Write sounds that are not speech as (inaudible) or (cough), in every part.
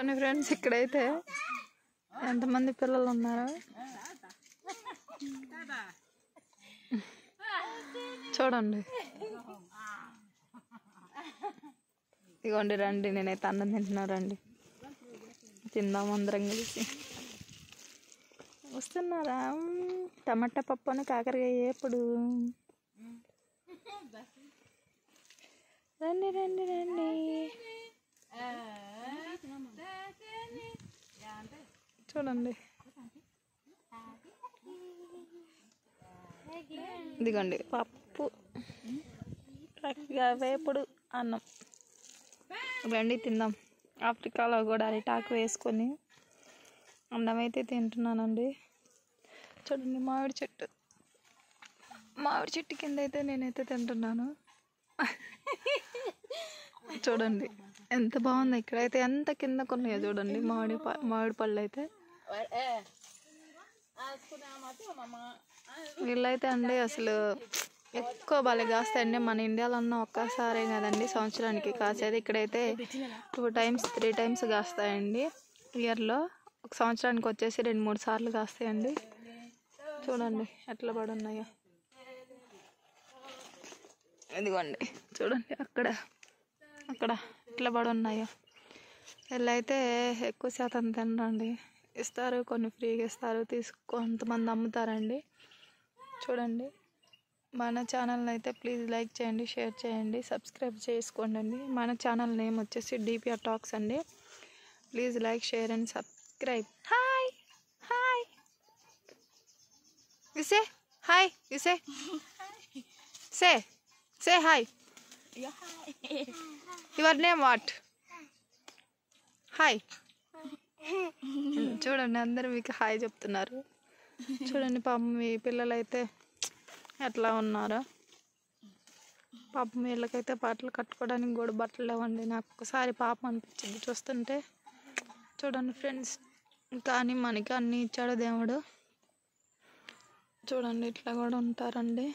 కానీ ఫ్రెండ్స్ ఇక్కడైతే ఎంతమంది పిల్లలు ఉన్నారు. చూడండి. ఇదిగోండి రండి నేనైతే అన్నం తింటున్నా రండి. తిందాం అందరం కలిసి. వస్తున్నారా? టమాటా పప్పు అని కాకరకాయ ఎప్పుడు? రండి రండి. చూడండి. ఇదిగోండి పప్పు వేపుడు అన్నం. రండి తిందాం. ఆఫ్రికాలో కూడా అరిటాకు వేసుకొని అన్నం అయితే తింటున్నానండి. చూడండి మామిడి చెట్టు. మామిడి చెట్టు కింద అయితే నేనైతే తింటున్నాను. చూడండి ఎంత బాగుంది. ఇక్కడైతే ఎంత కిందకు ఉన్నాయో చూడండి మామిడి ప- మామిడి పళ్ళు అయితే. వీళ్ళైతే అండి అసలు ఎక్కువ భలే కాస్తాయండి మన ఇండియాలో ఉన్న ఒక్కసారే కదండి సంవత్సరానికి కాసేది. ఇక్కడైతే టూ టైమ్స్ త్రీ టైమ్స్ కాస్తాయండి. ఇయర్లో ఒక సంవత్సరానికి వచ్చేసి రెండు మూడు సార్లు కాస్తాయండి. చూడండి ఎట్లా పడి ఉన్నాయో ఇదిగోండి చూడండి అక్కడ అక్కడ ఎట్లా పడి ఉన్నాయో వీళ్ళైతే ఎక్కువ శాతం తినరండి. ఇస్తారు కొన్ని ఫ్రీగా ఇస్తారు తీసుకు కొంతమంది అమ్ముతారండి చూడండి. మన ఛానల్ని అయితే ప్లీజ్ లైక్ చేయండి షేర్ చేయండి సబ్స్క్రైబ్ చేసుకోండి అండి మన ఛానల్ నేమ్ వచ్చేసి డిపిఆర్ టాక్స్ అండి. Please like share and subscribe. Hi! Hi! ఇసే! Hi! ఇసే! Say! Say hi! Your name what? Hi! (laughs) చూడండి అందరూ మీకు హాయ్ చెప్తున్నారు. చూడండి పాపం మీ పిల్లలైతే ఎట్లా ఉన్నారో. పాపం వీళ్ళకైతే బట్టలు కట్టుకోవడానికి కూడా బట్టలు లేవండి. నాకు ఒకసారి పాపం అనిపించింది. చూస్తుంటే చూడండి ఫ్రెండ్స్ కానీ మనకి అన్నీ ఇచ్చాడు దేవుడు. చూడండి ఇట్లా కూడా ఉంటారండి.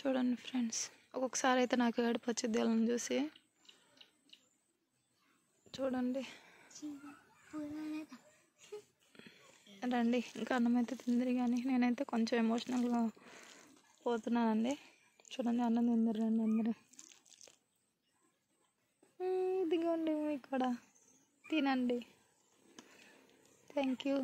చూడండి ఫ్రెండ్స్ ఒక్కొక్కసారి అయితే నాకు ఏడుపు వచ్చింది వీళ్ళని చూసి. చూడండి. రండి ఇంకా అన్నం అయితే తిందిరి కానీ నేనైతే కొంచెం ఎమోషనల్గా పోతున్నానండి. చూడండి అన్నం తిందిరి రండి అందరూ ఇదిగోండి మీకు కూడా తినండి. Thank you